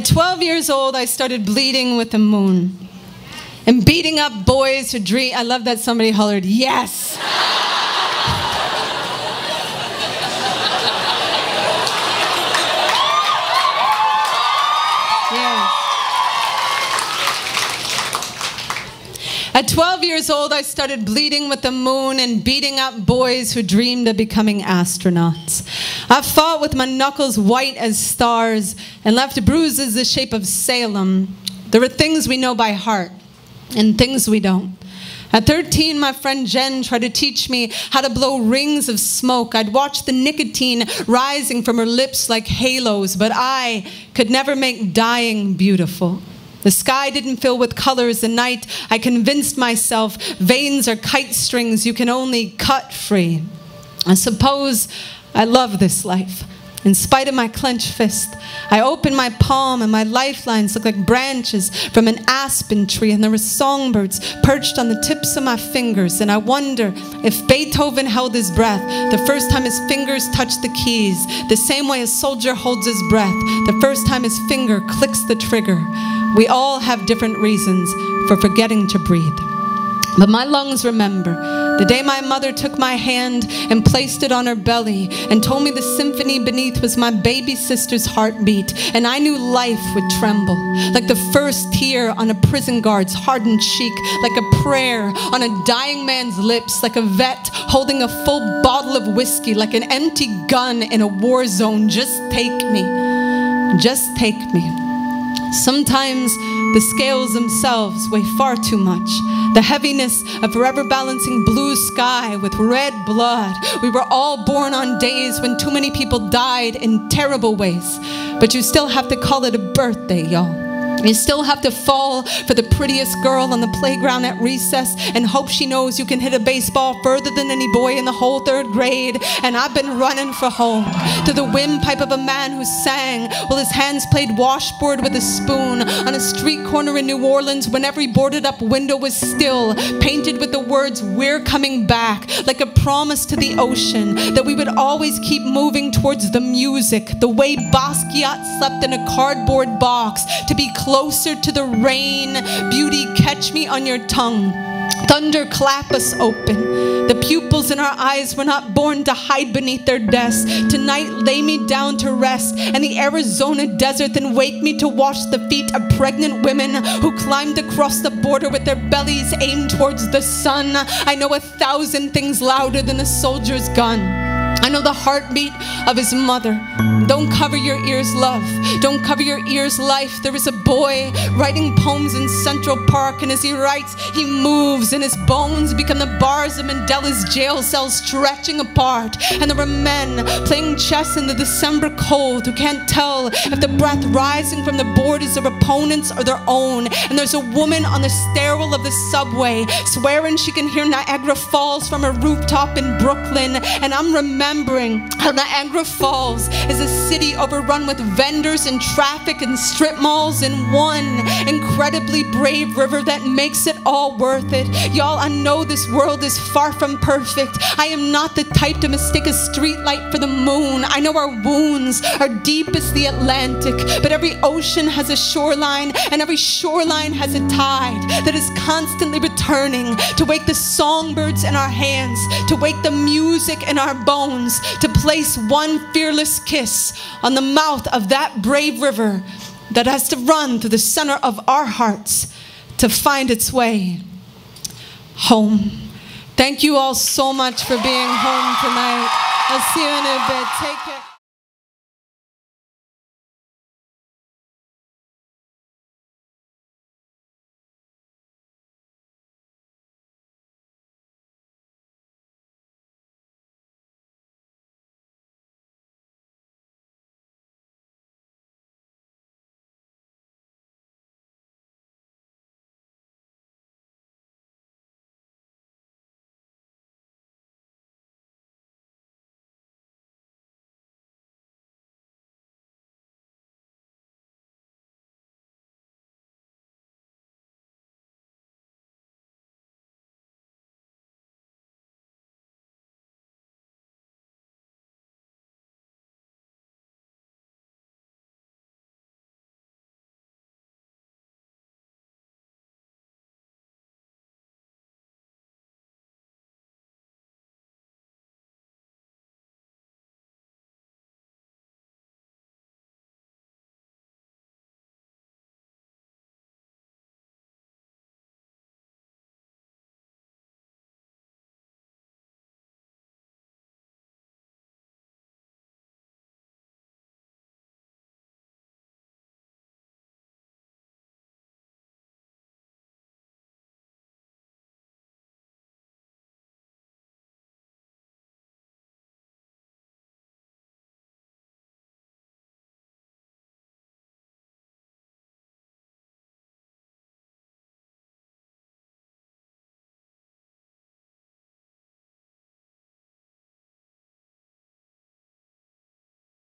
At 12 years old, I started bleeding with the moon and beating up boys who dream. I love that somebody hollered, Yes! Yes. At 12 years old, I started bleeding with the moon and beating up boys who dreamed of becoming astronauts. I fought with my knuckles white as stars and left bruises the shape of Salem. There are things we know by heart and things we don't. At 13, my friend Jen tried to teach me how to blow rings of smoke. I'd watch the nicotine rising from her lips like halos, but I could never make dying beautiful. The sky didn't fill with colors. The night, I convinced myself veins are kite strings you can only cut free. I suppose I love this life. In spite of my clenched fist, I open my palm and my lifelines look like branches from an aspen tree, and there are songbirds perched on the tips of my fingers. And I wonder if Beethoven held his breath the first time his fingers touched the keys, the same way a soldier holds his breath the first time his finger clicks the trigger. We all have different reasons for forgetting to breathe. But my lungs remember the day my mother took my hand and placed it on her belly and told me the symphony beneath was my baby sister's heartbeat. And I knew life would tremble like the first tear on a prison guard's hardened cheek, like a prayer on a dying man's lips, like a vet holding a full bottle of whiskey, like an empty gun in a war zone. Just take me. Just take me. Sometimes the scales themselves weigh far too much. The heaviness of forever balancing blue sky with red blood. We were all born on days when too many people died in terrible ways. But you still have to call it a birthday, y'all. You still have to fall for the prettiest girl on the playground at recess and hope she knows you can hit a baseball further than any boy in the whole third grade. And I've been running for home to the windpipe of a man who sang while his hands played washboard with a spoon on a street corner in New Orleans when every boarded up window was still, painted words, We're coming back, like a promise to the ocean that we would always keep moving towards the music, the way Basquiat slept in a cardboard box to be closer to the rain. Beauty, catch me on your tongue. Thunder, clap us open. The pupils in our eyes were not born to hide beneath their desks. Tonight, lay me down to rest in the Arizona desert, then wake me to wash the feet of pregnant women who climbed across the border with their bellies aimed towards the sun. I know a thousand things louder than a soldier's gun. I know the heartbeat of his mother. Don't cover your ears, love. Don't cover your ears, life. There is a boy writing poems in Central Park, and as he writes, he moves, and his bones become the bars of Mandela's jail cells stretching apart. And there are men playing chess in the December cold who can't tell if the breath rising from the board is their opponent's or their own. And there's a woman on the stairwell of the subway swearing she can hear Niagara Falls from a rooftop in Brooklyn. And I'm remembering how Niagara Falls is a city overrun with vendors and traffic and strip malls and one incredibly brave river that makes it all worth it. Y'all, I know this world is far from perfect. I am not the type to mistake a streetlight for the moon. I know our wounds are deep as the Atlantic, but every ocean has a shoreline and every shoreline has a tide that is constantly returning to wake the songbirds in our hands, to wake the music in our bones to place one fearless kiss on the mouth of that brave river that has to run through the center of our hearts to find its way home. Thank you all so much for being home tonight. I'll see you in a bit. Take care.